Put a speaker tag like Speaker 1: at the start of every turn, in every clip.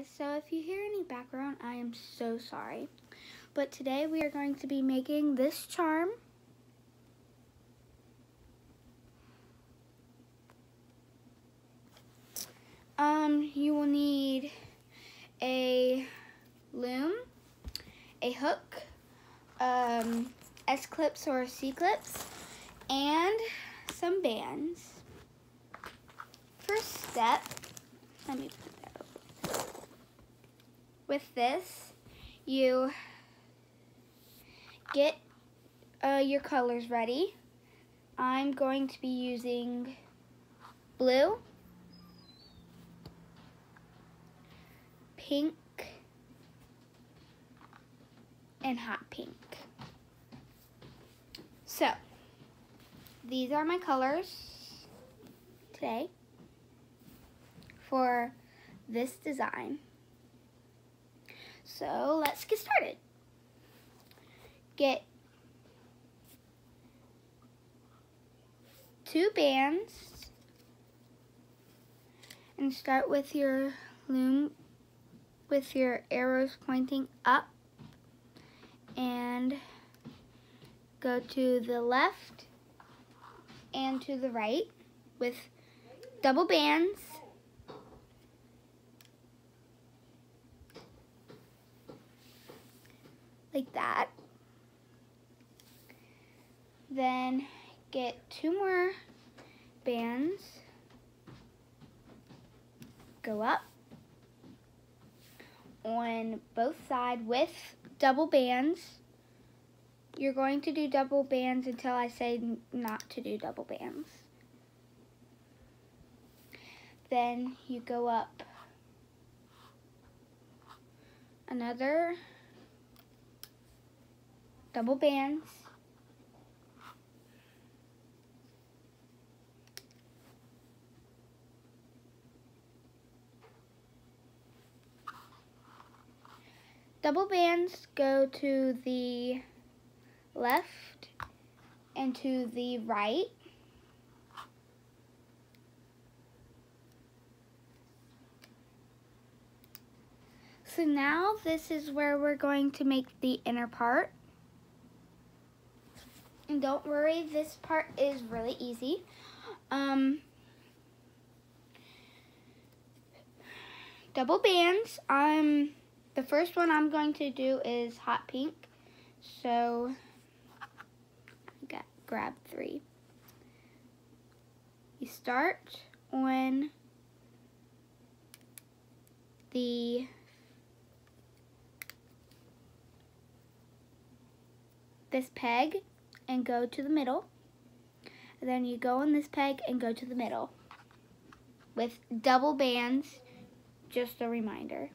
Speaker 1: guys, so if you hear any background, I am so sorry. But today we are going to be making this charm. Um, you will need a loom, a hook, um, S-clips or C-clips, and some bands. First step, let me with this, you get uh, your colors ready. I'm going to be using blue, pink, and hot pink. So, these are my colors today for this design. So let's get started. Get two bands and start with your loom with your arrows pointing up and go to the left and to the right with double bands like that. Then get two more bands, go up on both sides with double bands. You're going to do double bands until I say not to do double bands. Then you go up another double bands. Double bands go to the left and to the right. So now this is where we're going to make the inner part. And don't worry, this part is really easy. Um, double bands. Um, the first one I'm going to do is hot pink. So, got, grab three. You start on the this peg and go to the middle. And then you go on this peg and go to the middle with double bands, just a reminder.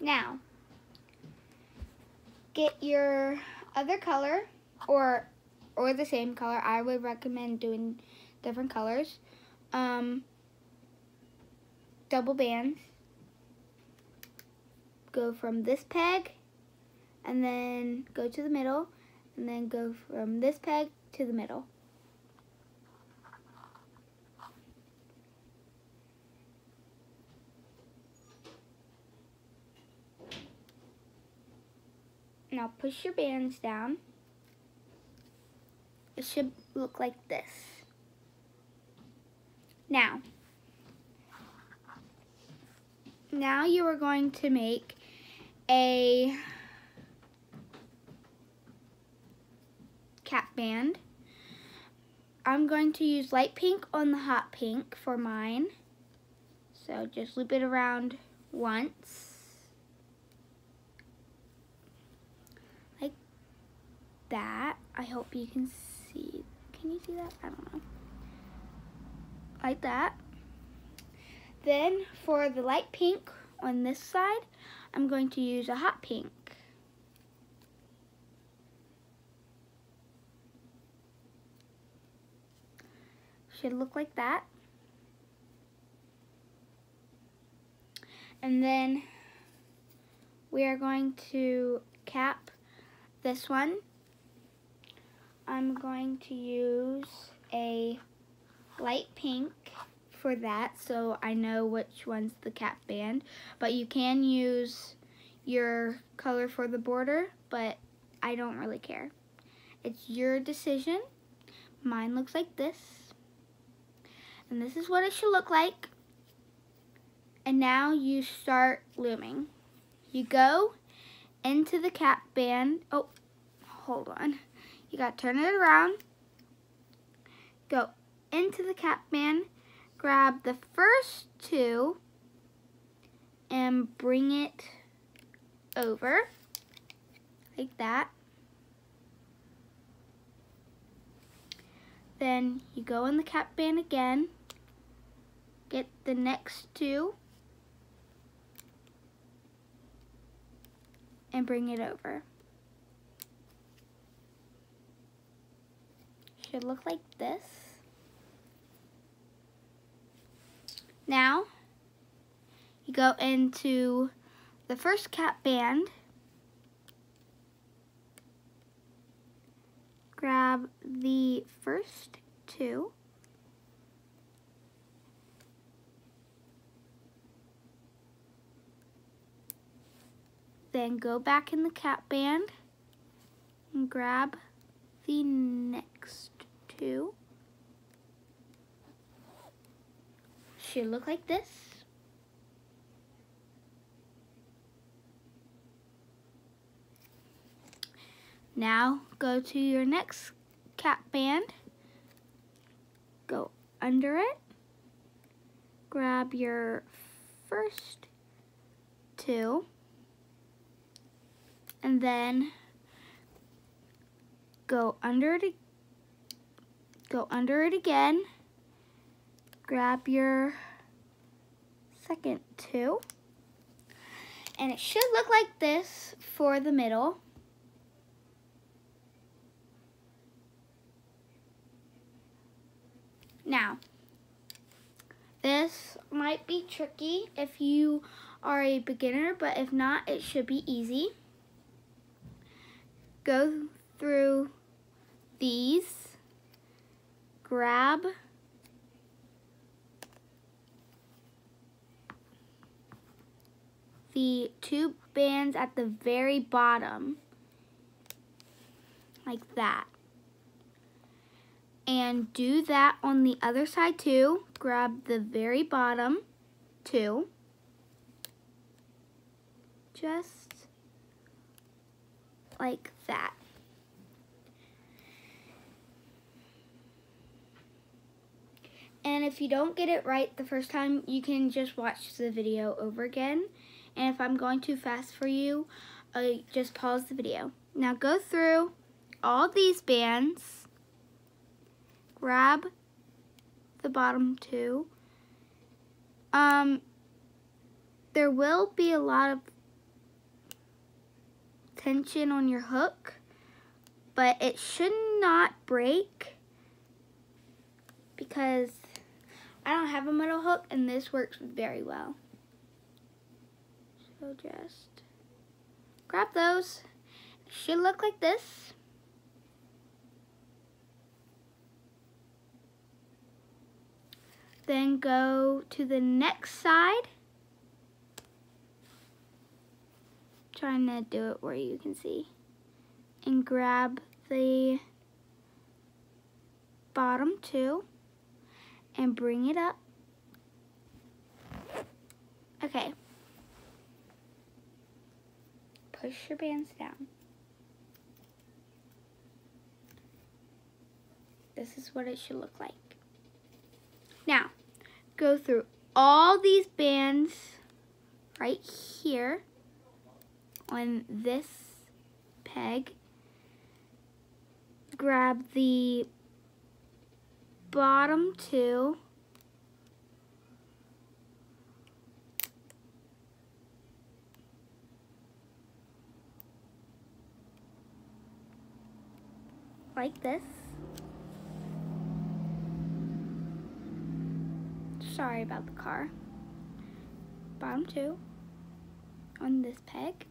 Speaker 1: Now, get your other color or or the same color. I would recommend doing different colors. Um, double bands go from this peg and then go to the middle and then go from this peg to the middle. Now push your bands down. It should look like this. Now, now you are going to make a cap band. I'm going to use light pink on the hot pink for mine. So just loop it around once. Like that. I hope you can see. Can you see that? I don't know. Like that. Then for the light pink on this side, I'm going to use a hot pink. Should look like that. And then we are going to cap this one. I'm going to use a light pink for that so I know which one's the cap band. But you can use your color for the border, but I don't really care. It's your decision. Mine looks like this. And this is what it should look like. And now you start looming. You go into the cap band. Oh, hold on. You got to turn it around. Go into the cap band. Grab the first two and bring it over like that. Then you go in the cap band again, get the next two, and bring it over. Should look like this. Now, you go into the first cap band, grab the first two, then go back in the cap band and grab the next two. Should look like this. Now go to your next cap band, go under it, grab your first two, and then go under it go under it again. Grab your second two. And it should look like this for the middle. Now this might be tricky if you are a beginner but if not it should be easy. Go through these, grab the two bands at the very bottom, like that. And do that on the other side too. Grab the very bottom too. Just like that. And if you don't get it right the first time, you can just watch the video over again. And if I'm going too fast for you, uh, just pause the video. Now go through all these bands, grab the bottom two. Um, there will be a lot of tension on your hook, but it should not break because I don't have a metal hook and this works very well. So just grab those. It should look like this. Then go to the next side. Trying to do it where you can see. And grab the bottom two and bring it up. Okay. Push your bands down. This is what it should look like. Now, go through all these bands right here on this peg. Grab the bottom two. Like this. Sorry about the car. Bottom two on this peg.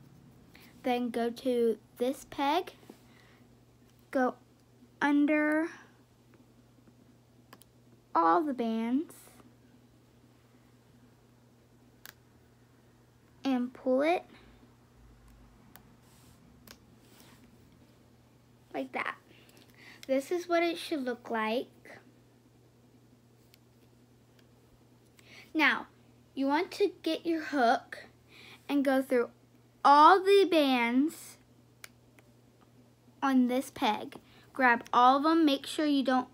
Speaker 1: Then go to this peg. Go under all the bands and pull it like that. This is what it should look like. Now, you want to get your hook and go through all the bands on this peg. Grab all of them. Make sure you don't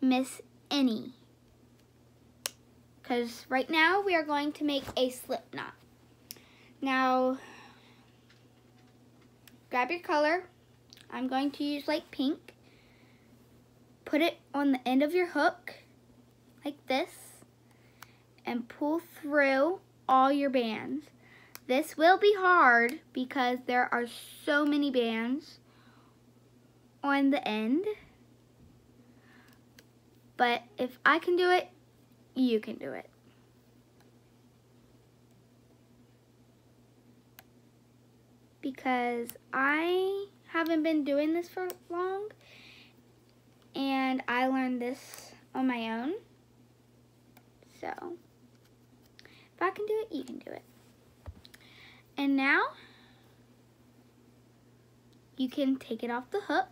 Speaker 1: miss any. Because right now we are going to make a slip knot. Now, grab your color. I'm going to use like pink. Put it on the end of your hook like this and pull through all your bands. This will be hard because there are so many bands on the end. But if I can do it, you can do it. Because I haven't been doing this for long and I learned this on my own. So, if I can do it, you can do it. And now, you can take it off the hook.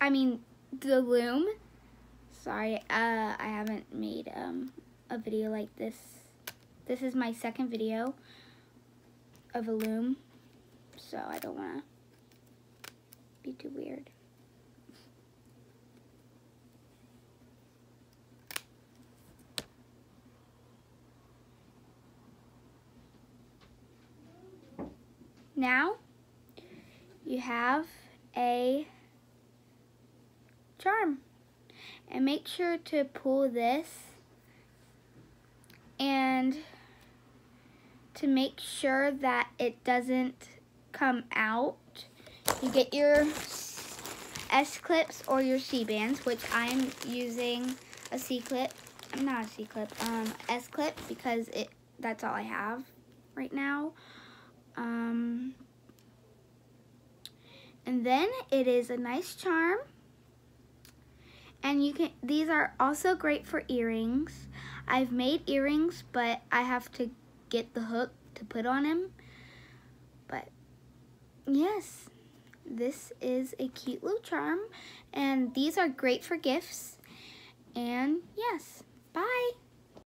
Speaker 1: I mean, the loom. Sorry, uh, I haven't made um, a video like this. This is my second video of a loom, so I don't want to be too weird. Now, you have a charm. And make sure to pull this and to make sure that it doesn't come out, you get your S-clips or your C-bands, which I'm using a C-clip. I'm not a C-clip, um, S-clip because it that's all I have right now. Um, and then it is a nice charm. And you can these are also great for earrings. I've made earrings, but I have to get the hook to put on them. But yes, this is a cute little charm. And these are great for gifts. And yes, bye.